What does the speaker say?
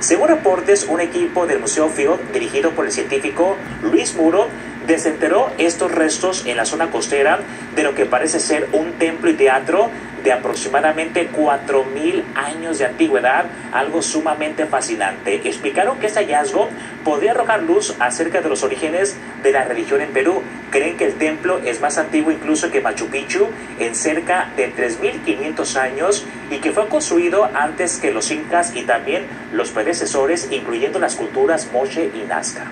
Según reportes, un equipo del Museo Field, dirigido por el científico Luis Muro, desenterró estos restos en la zona costera de lo que parece ser un templo y teatro de aproximadamente 4.000 años de antigüedad, algo sumamente fascinante. Explicaron que este hallazgo podría arrojar luz acerca de los orígenes de la religión en Perú. Creen que el templo es más antiguo incluso que Machu Picchu, en cerca de 3.500 años, y que fue construido antes que los incas y también los predecesores, incluyendo las culturas Moche y Nazca.